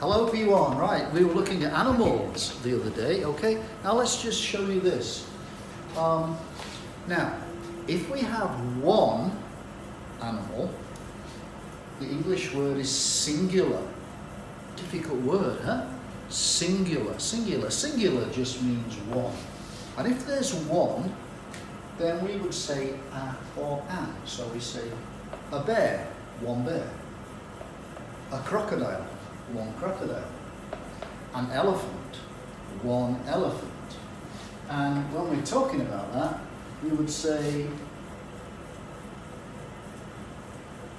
Hello P1, right, we were looking at animals the other day, okay? Now let's just show you this. Um, now, if we have one animal, the English word is singular. Difficult word, huh? Singular, singular. Singular just means one. And if there's one, then we would say a or an. So we say a bear, one bear. A crocodile, one crocodile. An elephant, one elephant. And when we're talking about that, we would say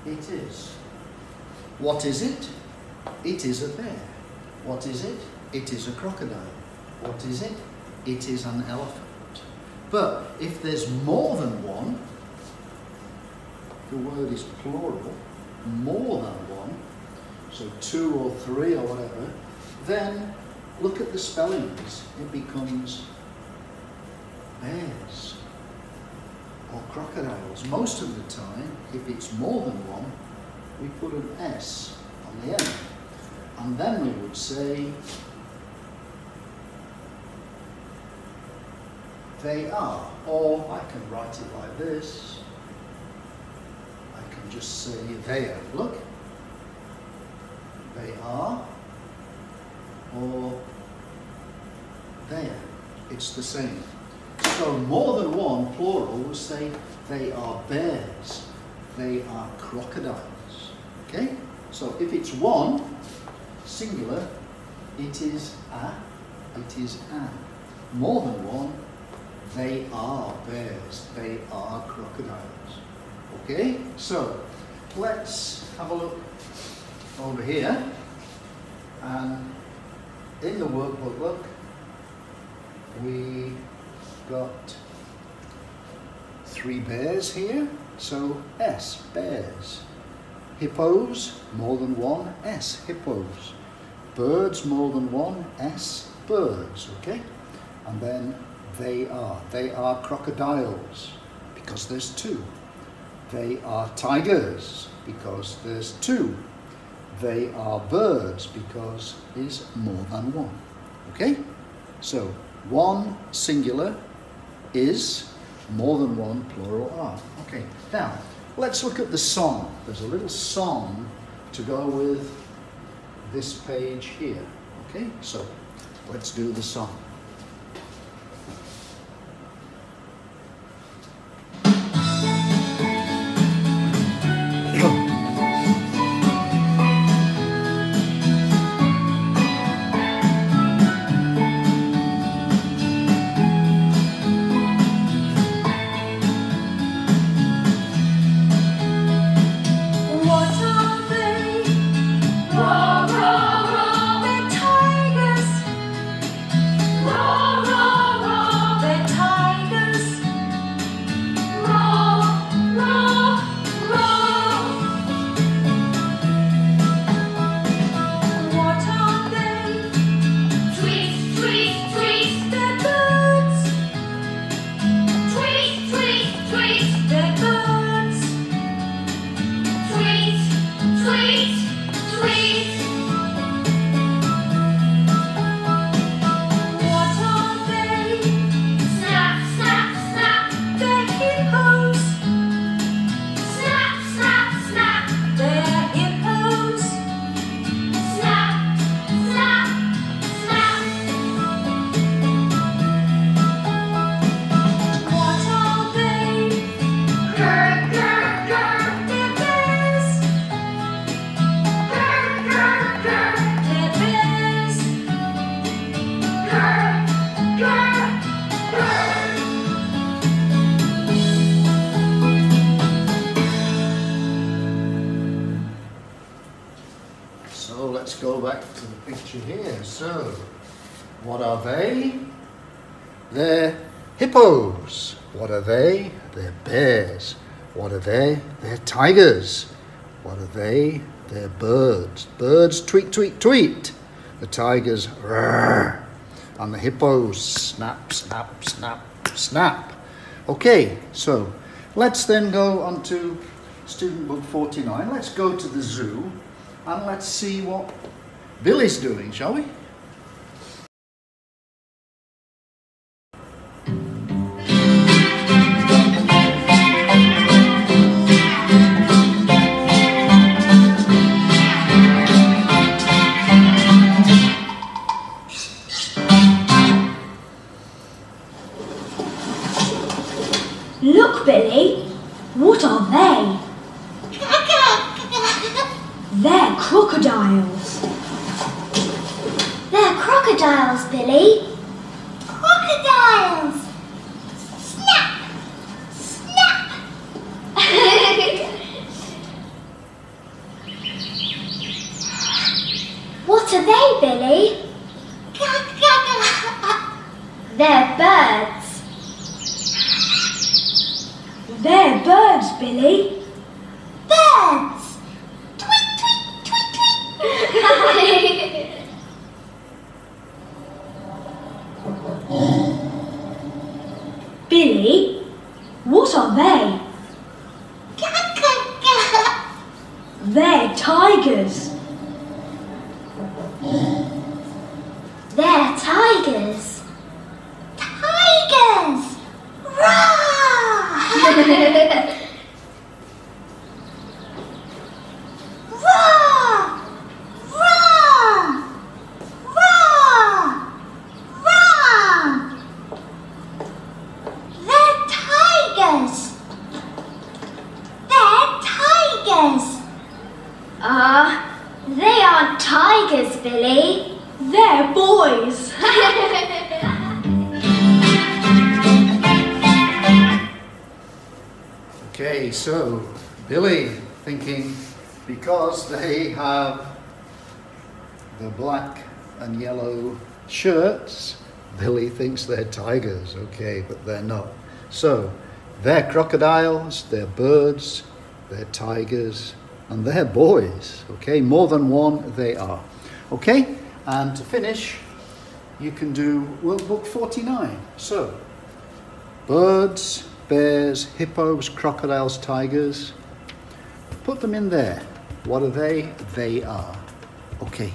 it is. What is it? It is a bear. What is it? It is a crocodile. What is it? It is an elephant. But if there's more than one, the word is plural, more than so two or three or whatever, then look at the spellings. It becomes bears or crocodiles. Most of the time, if it's more than one, we put an S on the end. And then we would say they are. Or I can write it like this. I can just say they are. Look. They are. Or there. It's the same. So more than one, plural, will say they are bears. They are crocodiles. Okay? So if it's one, singular, it is a, it is an. More than one, they are bears, they are crocodiles. Okay, so let's have a look over here. And in the workbook, look, we got three bears here. So S, bears. Hippos, more than one, S, hippos. Birds, more than one, S, birds, okay? And then they are. They are crocodiles because there's two. They are tigers because there's two. They are birds because there's more than one. Okay? So one singular is more than one plural are. Okay, now let's look at the song. There's a little song to go with this page here. Okay, so let's do the song. Go back to the picture here. So, what are they? They're hippos. What are they? They're bears. What are they? They're tigers. What are they? They're birds. Birds tweet, tweet, tweet. The tigers roar. And the hippos snap, snap, snap, snap. Okay, so let's then go on to student book 49. Let's go to the zoo and let's see what Billy's doing, shall we? Crocodiles. They're crocodiles, Billy. Crocodiles! Snap! Snap! what are they, Billy? They're birds. They're birds, Billy. Birds! Tweet, tweet, tweet, tweet! Billy, what are they? They're tigers. They're tigers. Tigers! Roar! Roar! Roar! Roar! Roar! They're tigers. They're tigers. Ah, they aren't Billy. They're boys. Okay, so Billy thinking because they have the black and yellow shirts, Billy thinks they're tigers, okay, but they're not. So they're crocodiles, they're birds, they're tigers, and they're boys, okay? More than one they are. Okay, and to finish, you can do workbook 49. So, birds, bears, hippos, crocodiles, tigers. Put them in there. What are they? They are. Okay.